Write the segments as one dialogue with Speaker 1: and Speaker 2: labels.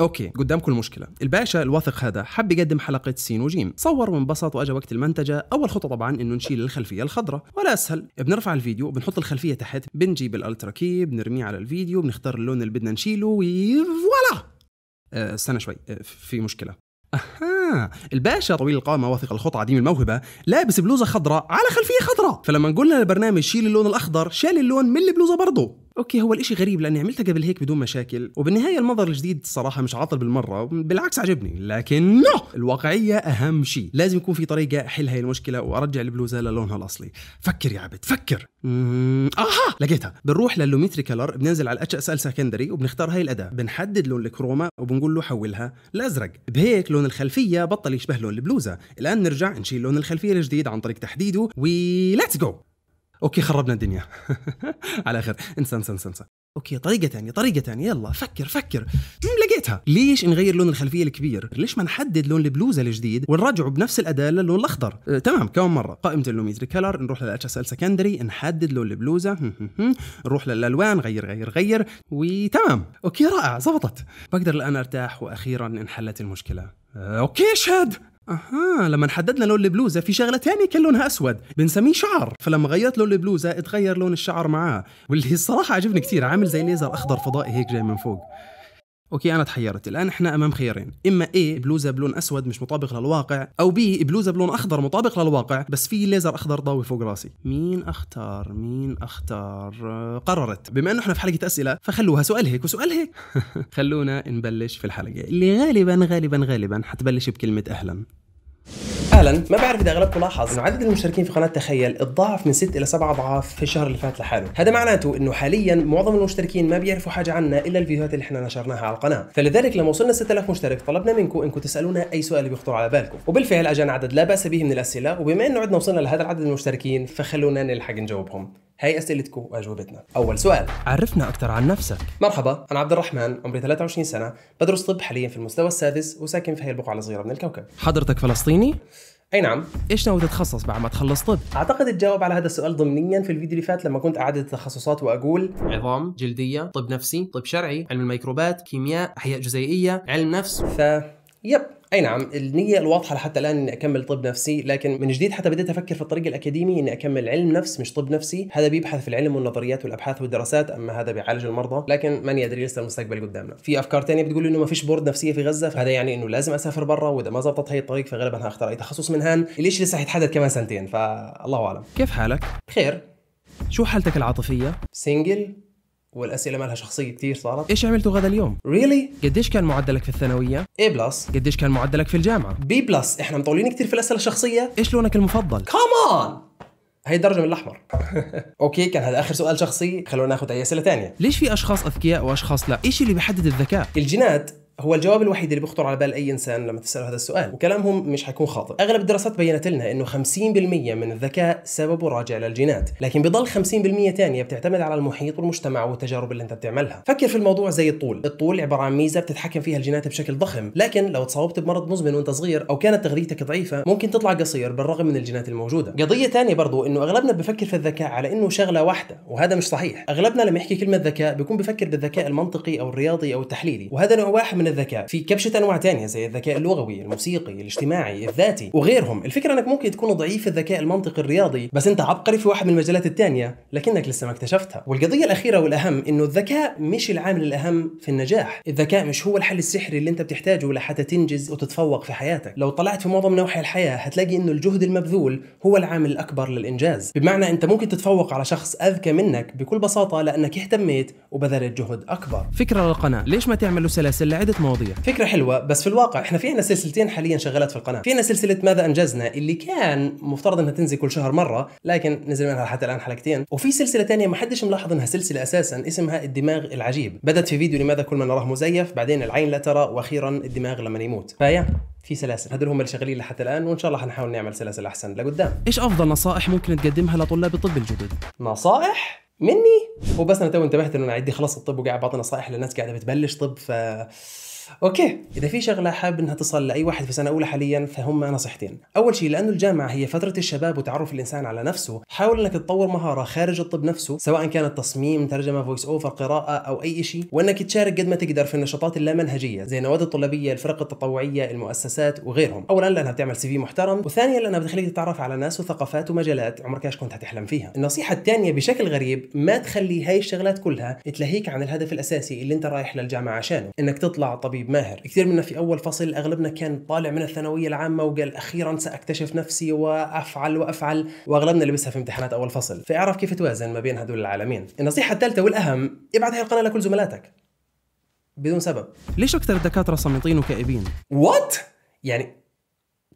Speaker 1: Okay قدامكم المشكلة. الباشا الواثق هذا حب يقدم حلقة سين وجيم صور وانبسط واجا وقت المنتجة. أول خطوة طبعا إنه نشيل الخلفية الخضراء. ولا أسهل بنرفع الفيديو بنحط الخلفية تحت بنجيب ال Ultra Key بنرميه على الفيديو بنختار اللون اللي بدنا نشيله و voilà أه استنى شوي. أه في مشكلة. أها! الباشا طويل القامة واثق الخطى عديم الموهبة لابس بلوزة خضراء على خلفية خضراء. فلما قلنا للبرنامج شيل اللون الأخضر شال اللون من البلوزة برضه okay هو الإشي غريب لأني عملتها قبل هيك بدون مشاكل وبالنهاية المنظر الجديد الصراحه مش عاطل بالمرة بالعكس عجبني لكن no الواقعية أهم شيء. لازم يكون في طريقة أحل هاي المشكلة وأرجع البلوزة للونها الأصلي. فكر يا عبد فكر. آها لقيتها. بنروح لل Lumetri Color بننزل على ال HSL Secondary وبنختار هاي الأداة. بنحدد لون ال chroma وبنقول له حولها لأزرق. بهيك لون الخلفية بطل يشبه لون البلوزة. الآن نرجع نشيل لون الخلفية الجديد عن طريق تحديده و let's go okay خربنا الدنيا. على خير انسى انسى انسى انسى. Okay طريقة ثانية طريقة ثانية يلا فكر فكر. لقيتها. ليش نغير لون الخلفية الكبير؟ ليش ما نحدد لون البلوزة الجديد ونرجعه بنفس الأداة للون الأخضر؟ أه تمام كمان مرة؟ قائمة ال Lumetri Color نروح لل HS Secondary نحدد لون البلوزة. نروح للألوان غير غير غير. وتمام. Okay رائع زبطت. بقدر الآن أرتاح وأخيرا انحلت المشكلة. أه، okay اشهد أها لما حددنا لون البلوزة في شغلة تانية كان لونها أسود بنسميه شعر. فلما غيرت لون البلوزة اتغير لون الشعر معاه واللي الصراحة عجبني كثير عامل زي ليزر أخضر فضائي هيك جاي من فوق. Okay أنا تحيرت. الآن إحنا أمام خيارين. إما A بلوزة بلون أسود مش مطابق للواقع أو B بلوزة بلون أخضر مطابق للواقع بس في ليزر أخضر ضاوي فوق راسي. مين اختار مين اختار قررت. بما إنه إحنا في حلقة أسئلة فخلوها سؤال هيك وسؤال هيك. خلونا نبلش في الحلقة. اللي غالبا غالبا غالبا حتبلش بكلمة أهلا.
Speaker 2: أهلا ما بعرف إذا أغلبكم لاحظ إنه عدد المشتركين في قناة تخيل اتضاعف من 6 إلى 7 أضعاف في الشهر اللي فات لحاله. هذا معناته إنه حاليا معظم المشتركين ما بيعرفوا حاجة عنا إلا الفيديوهات اللي إحنا نشرناها على القناة. فلذلك لما وصلنا 6000 مشترك طلبنا منكم إنكم تسألونا أي سؤال بيخطر على بالكم. وبالفعل أجانا عدد لا بأس به من الأسئلة وبما إنه عدنا وصلنا لهذا العدد من المشتركين فخلونا نلحق نجاوبهم. هاي اسئلتكم واجوبتنا أول سؤال.
Speaker 1: عرفنا أكثر عن نفسك.
Speaker 2: مرحبا أنا عبد الرحمن عمري 23 سنة بدرس طب حاليا في المستوى السادس وساكن في هاي البقعه الصغيرة من الكوكب.
Speaker 1: حضرتك فلسطيني؟
Speaker 2: أي نعم.
Speaker 1: إيش ناوي تتخصص بعد ما تخلص طب؟
Speaker 2: أعتقد تجاوب على هذا السؤال ضمنيا في الفيديو اللي فات لما كنت أعدد التخصصات وأقول
Speaker 1: عظام جلدية طب نفسي طب شرعي علم الميكروبات كيمياء أحياء جزيئية علم نفس.
Speaker 2: ف yep. أي نعم النية الواضحة لحتى الآن إني أكمل طب نفسي لكن من جديد حتى بديت أفكر في الطريق الأكاديمي إني أكمل علم نفس مش طب نفسي. هذا بيبحث في العلم والنظريات والأبحاث والدراسات أما هذا بيعالج المرضى. لكن ماني ادري لسه المستقبل قدامنا. في أفكار تانية بتقول إنه ما فيش board نفسية في غزة فهذا يعني إنه لازم أسافر برا وإذا ما زبطت هي الطريق فغالبا هختار أي تخصص من هان. الشيء لسه حيتحدد كمان سنتين؟ فالله أعلم.
Speaker 1: كيف حالك؟
Speaker 2: بخير
Speaker 1: شو حالتك العاطفية؟
Speaker 2: Single والأسئلة مالها شخصية كثير صارت.
Speaker 1: إيش عملتوا غدا اليوم؟
Speaker 2: Really
Speaker 1: قديش كان معدلك في الثانوية؟
Speaker 2: A plus
Speaker 1: قديش كان معدلك في الجامعة؟
Speaker 2: B plus إحنا مطولين كثير في الأسئلة الشخصية.
Speaker 1: إيش لونك المفضل؟
Speaker 2: كمان هي درجة من الأحمر. Okay كان هذا آخر سؤال شخصي. خلونا ناخذ أي أسئلة تانية.
Speaker 1: ليش في أشخاص أذكياء وأشخاص لا؟ إيش اللي بيحدد الذكاء؟
Speaker 2: الجينات. هو الجواب الوحيد اللي بيخطر على بال أي إنسان لما تسأله هذا السؤال وكلامهم مش حيكون خاطئ. أغلب الدراسات بينت لنا إنه 50% من الذكاء سببه راجع للجينات لكن بضل 50% ثانية بتعتمد على المحيط والمجتمع والتجارب اللي أنت بتعملها. فكر في الموضوع زي الطول. الطول عبارة عن ميزة بتتحكم فيها الجينات بشكل ضخم لكن لو تصابت بمرض مزمن وأنت صغير أو كانت تغذيتك ضعيفة ممكن تطلع قصير بالرغم من الجينات الموجودة. قضية ثانية برضو إنه أغلبنا بفكر في الذكاء على إنه شغلة واحدة وهذا مش صحيح. أغلبنا لما يحكي كلمة ذكاء بيكون بفكر بالذكاء المنطقي أو الرياضي أو التحليلي وهذا نوع واحد من الذكاء. في كبشة أنواع تانية زي الذكاء اللغوي الموسيقي الاجتماعي الذاتي. وغيرهم. الفكرة إنك ممكن تكون ضعيف الذكاء المنطقي الرياضي بس أنت عبقري في واحد من المجالات التانية لكنك لسه ما اكتشفتها. والقضية الأخيرة والأهم إنه الذكاء مش العامل الأهم في النجاح. الذكاء مش هو الحل السحري اللي أنت بتحتاجه لحتى تنجز وتتفوق في حياتك. لو طلعت في معظم نواحي الحياة هتلاقي إنه الجهد المبذول هو العامل الأكبر للإنجاز. بمعنى أنت ممكن تتفوق على شخص أذكى منك بكل بساطة لأنك اهتميت وبذلت جهد أكبر.
Speaker 1: فكرة للقناة. ليش ما تعملوا سلاسل لعدة مواضيع.
Speaker 2: فكرة حلوة بس في الواقع إحنا في عنا سلسلتين حاليا شغالات في القناة. في عنا سلسلة ماذا أنجزنا اللي كان مفترض إنها تنزل كل شهر مرة لكن نزل منها حتى الآن حلقتين. وفي سلسلة تانية ما حدش ملاحظ إنها سلسلة أساسا اسمها الدماغ العجيب. بدت في فيديو لماذا كل ما نراه مزيف بعدين العين لا ترى وأخيرا الدماغ لما يموت. فيا في سلاسل. هذول هم اللي شغالين لحتى الآن وإن شاء الله حنحاول نعمل سلاسل أحسن لقدام.
Speaker 1: إيش أفضل نصائح ممكن تقدمها لطلاب الطب الجدد؟
Speaker 2: نصائح؟ مني هو بس أنا تو انتبهت إنه أنا عندي خلص الطب وقاعد بعطي نصائح للناس قاعدة بتبلش طب ف okay إذا في شغلة حابب إنها تصل لأي واحد في سنة أولى حاليا فهم نصيحتين. أول شيء لأنه الجامعة هي فترة الشباب وتعرف الإنسان على نفسه حاول إنك تطور مهارة خارج الطب نفسه سواء كانت تصميم ترجمة voice over قراءة أو أي شيء وإنك تشارك قد ما تقدر في النشاطات اللامنهجية زي النوادي الطلابية الفرق التطوعية المؤسسات وغيرهم. اولا لأنها بتعمل CV محترم وثانيا لأنها بتخليك تتعرف على ناس وثقافات ومجالات عمرك إيش كنت هتحلم فيها. النصيحة الثانية بشكل غريب ما تخلي هاي الشغلات كلها تلهيك عن الهدف الأساسي اللي أنت رايح للجامعة عشانه إنك تطلع طبيب ماهر. كثير منا في أول فصل أغلبنا كان طالع من الثانوية العامة وقال أخيرا سأكتشف نفسي وأفعل وأفعل وأغلبنا لبسها في امتحانات أول فصل. فاعرف كيف توازن ما بين هدول العالمين. النصيحة الثالثة والأهم ابعت هاي القناة لكل زملاتك. بدون سبب.
Speaker 1: ليش أكثر الدكاترة صامتين وكئيبين؟
Speaker 2: وات يعني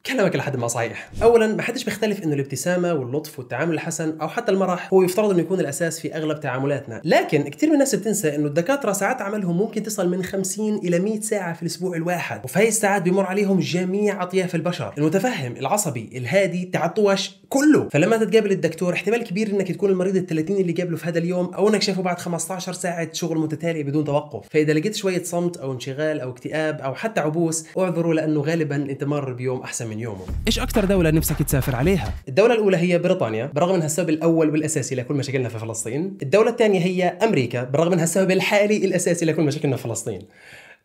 Speaker 2: كلامك لحد ما صحيح. اولا ما حدش بيختلف إنه الابتسامة واللطف والتعامل الحسن أو حتى المرح هو يفترض إنه يكون الأساس في أغلب تعاملاتنا. لكن كثير من الناس بتنسى إنه الدكاترة ساعات عملهم ممكن تصل من 50 إلى 100 ساعة في الأسبوع الواحد. وفي الساعات بيمر عليهم جميع أطياف البشر. المتفهم العصبي الهادي تعطوش كله. فلما تتقابل الدكتور احتمال كبير إنك تكون المريض ال 30 اللي قابله في هذا اليوم أو إنك شايفه بعد 15 ساعة شغل متتاليه بدون توقف. فإذا لقيت شوية صمت أو انشغال أو اكتئاب أو حتى عبوس اعذروا لأنه غالبا أنت مر بيوم أحسن من يومه.
Speaker 1: إيش أكثر دولة نفسك تسافر عليها؟
Speaker 2: الدولة الأولى هي بريطانيا برغم أنها السبب الأول والأساسي لكل مشاكلنا في فلسطين. الدولة الثانية هي أمريكا برغم أنها السبب الحالي الأساسي لكل مشاكلنا في فلسطين.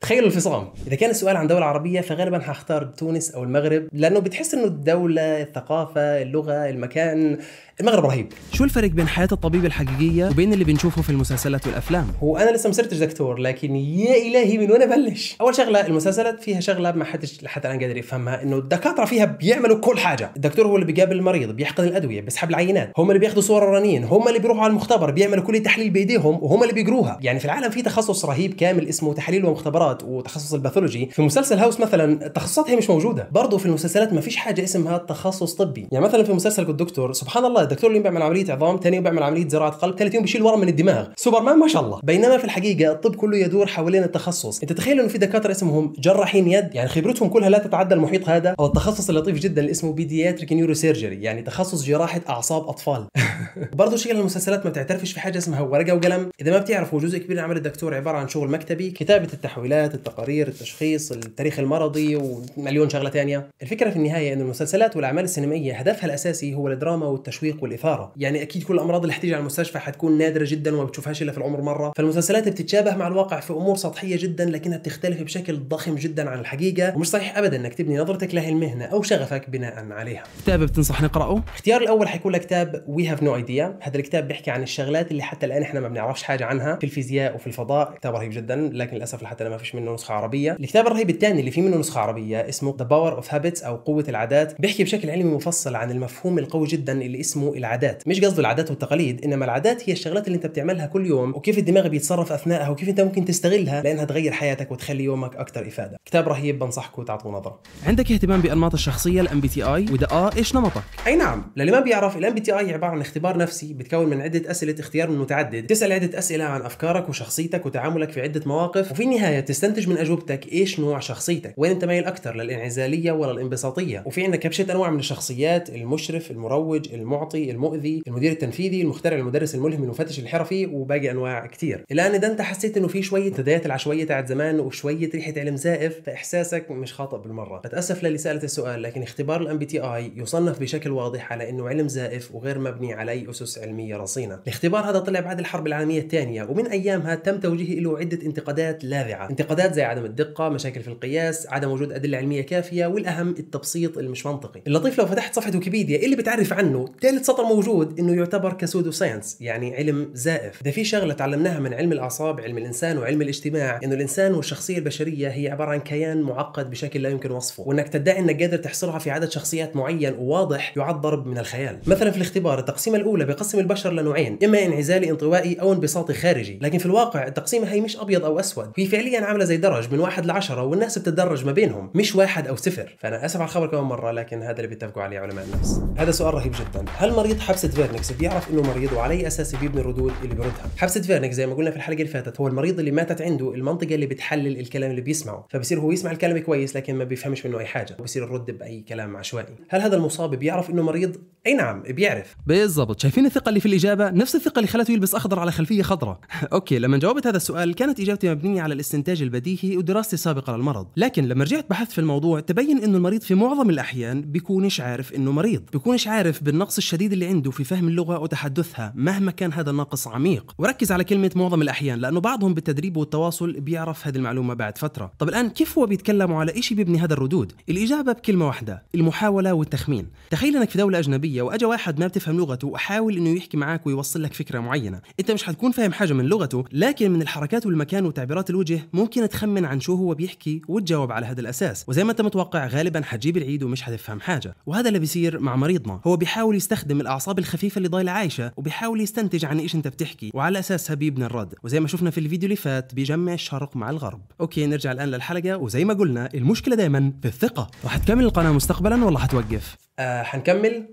Speaker 2: تخيلوا الفصام. إذا كان السؤال عن دولة عربية فغالبا حختار تونس أو المغرب لأنه بتحس إنه الدولة الثقافة اللغة المكان المغرب رهيب.
Speaker 1: شو الفرق بين حياة الطبيب الحقيقية وبين اللي بنشوفه في المسلسلات والأفلام؟
Speaker 2: هو أنا لسه ما صرتش دكتور لكن يا إلهي من وين أبلش. أول شغلة المسلسلات فيها شغلة ما حدش لحتى الآن قادر يفهمها إنه الدكاترة فيها بيعملوا كل حاجة. الدكتور هو اللي بيقابل المريض بيحقن الأدوية بيسحب العينات هم اللي بياخذوا صور الرنين هم اللي بيروحوا على المختبر بيعملوا كل التحليل بإيديهم وهم اللي بيقروها. يعني في العالم في تخصص رهيب كامل اسمه تحاليل ومختبرات وتخصص ال pathology. في مسلسل هاوس مثلا التخصصات هي مش موجودة. برضه في المسلسلات ما فيش حاجة اسمها تخصص طبي. يعني مثلا في مسلسل الدكتور سبحان الله الدكتور اللي بيعمل عملية عظام ثاني يوم بيعمل عملية زراعة قلب ثالث يوم بيشيل ورم من الدماغ. سوبرمان ما شاء الله. بينما في الحقيقة الطب كله يدور حوالين التخصص. انت تخيل انه في دكاترة اسمهم جراحين يد يعني خبرتهم كلها لا تتعدى المحيط هذا أو التخصص اللطيف جدا اللي اسمه pediatric neurosurgery يعني تخصص جراحة أعصاب أطفال. برضه شيء المسلسلات ما بتعترفش في حاجة اسمها ورقة وقلم. إذا ما بتعرفوا جزء كبير من عمل الدكتور عبارة عن شغل مكتبي كتابة التحويلات التقارير التشخيص التاريخ المرضي ومليون شغلة ثانية الفكرة في النهاية انه المسلسلات والأعمال السينمائية هدفها الأساسي هو الدراما والتشويق والإثارة. يعني أكيد كل الأمراض اللي حتيجي على المستشفى حتكون نادرة جدا وما بتشوفهاش إلا في العمر مرة. فالمسلسلات بتتشابه مع الواقع في أمور سطحية جدا لكنها بتختلف بشكل ضخم جدا عن الحقيقة. ومش صحيح ابدا إنك تبني نظرتك لهي المهنة أو شغفك بناء عليها.
Speaker 1: كتاب بتنصح نقرأه؟
Speaker 2: اختيار الأول حيكون لكتاب We Have No Idea هذا الكتاب بيحكي عن الشغلات اللي حتى الآن إحنا ما بنعرفش حاجة عنها في الفيزياء وفي الفضاء. كتاب رهيب جدا لكن للأسف لحتى ما فيش منه نسخة عربية. الكتاب الرهيب الثاني اللي فيه منه نسخة عربية اسمه The Power of Habits أو قوة العادات. بيحكي بشكل علمي مفصل عن المفهوم القوي جدا اللي اسمه العادات. مش قصده العادات والتقاليد إنما العادات هي الشغلات اللي أنت بتعملها كل يوم وكيف الدماغ بيتصرف أثناءها وكيف أنت ممكن تستغلها لأنها تغير حياتك وتخلي يومك أكثر إفادة. كتاب رهيب بنصحكم تعطوه نظرة.
Speaker 1: عندك اهتمام بأنماط الشخصية ال MBTI وإذا آه إيش نمطك؟
Speaker 2: أي نعم. للي ما بيعرف ال MBTI عبارة عن اختبار نفسي بتكون من عدة أسئلة اختيار متعدد. تسأل عدة أسئلة عن أفكارك وشخصيتك وتعاملك في عدة مواقف وفي النهاية تستنتج من أجوبتك إيش نوع شخصيتك وين انت مايل أكثر للإنعزالية ولا الإنبساطية. وفي عندك كبشة أنواع من الشخصيات المشرف المروج المعطي. المؤذي المدير التنفيذي المخترع المدرس الملهم المفتش الحرفي وباقي أنواع كتير. الان اذا أنت حسيت إنه في شوية بدايات العشوائية تاعت زمان وشوية ريحة علم زائف فإحساسك مش خاطئ بالمرة. بتاسف للي سالت السؤال لكن اختبار ال MBTI يصنف بشكل واضح على إنه علم زائف وغير مبني على اي أسس علمية رصينة. الاختبار هذا طلع بعد الحرب العالمية الثانية ومن أيامها تم توجيه له عدة انتقادات لاذعة. انتقادات زي عدم الدقة مشاكل في القياس عدم وجود أدلة علمية كافية والأهم التبسيط المش منطقي. اللطيف لو فتحت صفحة ويكيبيديا اللي بتعرف عنه ثالث سطر موجود إنه يعتبر pseudoscience يعني علم زائف. ده في شغلة تعلمناها من علم الأعصاب علم الإنسان وعلم الاجتماع إنه الإنسان والشخصية البشرية هي عبارة عن كيان معقد بشكل لا يمكن وصفه وإنك تدعي إنك قادر تحصرها في عدد شخصيات معين وواضح يعد ضرب من الخيال. مثلا في الاختبار التقسيمة الأولى بيقسم البشر لنوعين إما انعزالي انطوائي أو انبساطي خارجي. لكن في الواقع التقسيمة هي مش أبيض أو أسود. هي فعليا عاملة زي درج من واحد لعشرة والناس بتتدرج ما بينهم. مش واحد أو صفر. فأنا آسف على الخبر كمان مرة لكن هذا اللي بيتفقوا عليه علماء النفس. هذا سؤال رهيب جدا. هل هل مريض حبسة فيرنكس بيعرف إنه مريض وعلى أي أساس بيبني الردود اللي بيردها. حبسة فيرنكس زي ما قلنا في الحلقة اللي فاتت هو المريض اللي ماتت عنده المنطقة اللي بتحلل الكلام اللي بيسمعه. فبصير هو يسمع الكلام كويس لكن ما بيفهمش منه أي حاجة وبصير يرد بأي كلام عشوائي. هل هذا المصاب بيعرف إنه مريض؟ أي نعم بيعرف.
Speaker 1: بالضبط. شايفين الثقة اللي في الإجابة؟ نفس الثقة اللي خلته يلبس أخضر على خلفية خضراء. okay لما جاوبت هذا السؤال كانت إجابتي مبنية على الاستنتاج البديهي ودراستي السابقة للمرض. لكن لما رجعت بحثت في الموضوع تبين إنه المريض في معظم الأحيان بيكونش عارف إنه مريض. بيكونش عارف بالنقص الشديد اللي عنده في فهم اللغة وتحدثها مهما كان هذا النقص عميق. وركز على كلمة معظم الأحيان لأنه بعضهم بالتدريب والتواصل بيعرف هذه المعلومة بعد فترة. طب الآن كيف هو بيتكلم على إيش بيبني هذا الردود؟ الإجابة بكلمة واحدة المحاولة والتخمين. تخيل إنك في دولة أجنبية وأجا واحد ما بتفهم لغته وحاول إنه يحكي معك ويوصل لك فكرة معينة. أنت مش حتكون فاهم حاجة من لغته لكن من الحركات والمكان وتعبيرات الوجه ممكن تخمن عن شو هو بيحكي وتجاوب على هذا الأساس. وزي ما أنت متوقع غالبا حتجيب العيد ومش حتفهم حاجة. وهذا اللي بيصير مع مريضنا. هو بيحاول يستخدم الأعصاب الخفيفة اللي ضايلة عايشة وبيحاول يستنتج عن إيش أنت بتحكي. وعلى أساسها بيبني الرد. وزي ما شفنا في الفيديو اللي فات بيجمع الشرق مع الغرب. أوكي نرجع الآن للحلقة. وزي ما قلنا المشكلة دائما في الثقة. راح تكمل القناة مستقبلا ولا حتوقف؟
Speaker 2: آه حنكمل.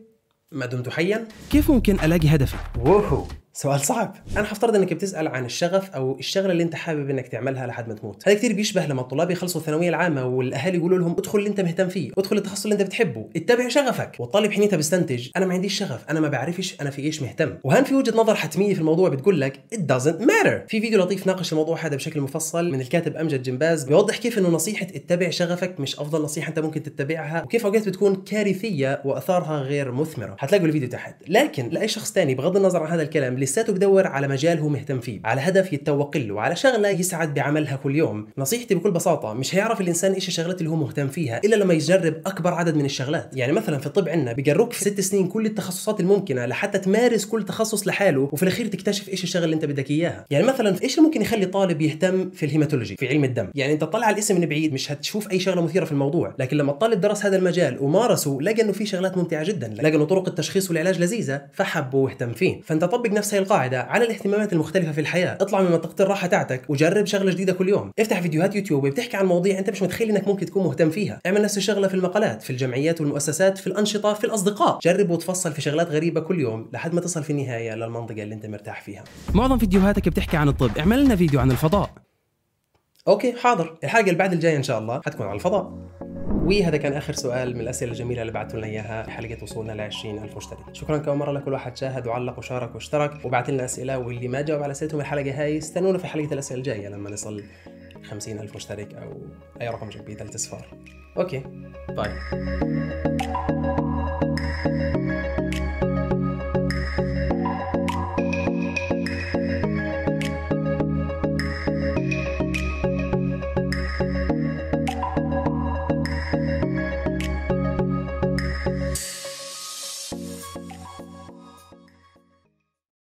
Speaker 2: ما دمت حيا.
Speaker 1: كيف ممكن ألاقي هدفي؟
Speaker 2: ووهو. سؤال صعب. أنا حفترض إنك بتسأل عن الشغف أو الشغلة اللي أنت حابب إنك تعملها لحد ما تموت. هذا كثير بيشبه لما الطلاب يخلصوا الثانوية العامة والأهالي يقولوا لهم ادخل اللي أنت مهتم فيه ادخل التخصص اللي أنت بتحبه اتبع شغفك. والطالب حينيتها بيستنتج أنا ما عنديش شغف أنا ما بعرفش أنا في إيش مهتم. وهان في وجهة نظر حتمية في الموضوع بتقول لك it doesn't matter. في فيديو لطيف ناقش الموضوع هذا بشكل مفصل من الكاتب أمجد جنباز بيوضح كيف إنه نصيحة اتبع شغفك مش أفضل نصيحة أنت ممكن تتبعها وكيف أوقات بتكون كارثية وآثارها غير مثمرة. حتلاقوا الفيديو تحت. لكن لأي شخص تاني بغض النظر عن هذا الكلام لساته بدور على مجال هو مهتم فيه على هدف يتوق له على شغلة يسعد بعملها كل يوم. نصيحتي بكل بساطة مش هيعرف الإنسان إيش الشغلات اللي هو مهتم فيها إلا لما يجرب أكبر عدد من الشغلات. يعني مثلا في الطب عندنا بيجربوك في ست سنين كل التخصصات الممكنة لحتى تمارس كل تخصص لحاله وفي الأخير تكتشف إيش الشغلة اللي أنت بدك إياها. يعني مثلا إيش اللي ممكن يخلي طالب يهتم في ال hematology في علم الدم؟ يعني أنت طلع على الاسم من بعيد مش هتشوف أي شغلة مثيرة في الموضوع. لكن لما الطالب درس هذا المجال ومارسه لقى إنه في شغلات ممتعة جدا لقى إنه طرق التشخيص والعلاج لذيذة فحبه وإهتم فيه. فأنت طبق نفس هي القاعدة على الاهتمامات المختلفة في الحياة. اطلع من منطقة الراحة تاعتك وجرب شغلة جديدة كل يوم. افتح فيديوهات يوتيوب بتحكي عن مواضيع انت مش متخيل انك ممكن تكون مهتم فيها. اعمل نفس الشغلة في المقالات في الجمعيات والمؤسسات في الأنشطة في الأصدقاء. جرب واتفصل في شغلات غريبة كل يوم لحد ما تصل في النهاية للمنطقه اللي انت مرتاح فيها.
Speaker 1: معظم فيديوهاتك بتحكي عن الطب. اعمل لنا فيديو عن الفضاء.
Speaker 2: okay حاضر. الحلقة اللي بعد الجاية إن شاء الله حتكون على الفضاء. وهذا كان آخر سؤال من الأسئلة الجميلة اللي بعثوا لنا إياها في حلقة وصولنا ل 20000 مشترك. شكرا كمان مرة لكل واحد شاهد وعلق وشارك واشترك وبعث لنا أسئلة واللي ما جاوب على أسئلتهم الحلقة هاي استنونا في حلقة الأسئلة الجاية لما نصل 50000 مشترك أو أي رقم جنبه ثلاث اصفار okay. bye.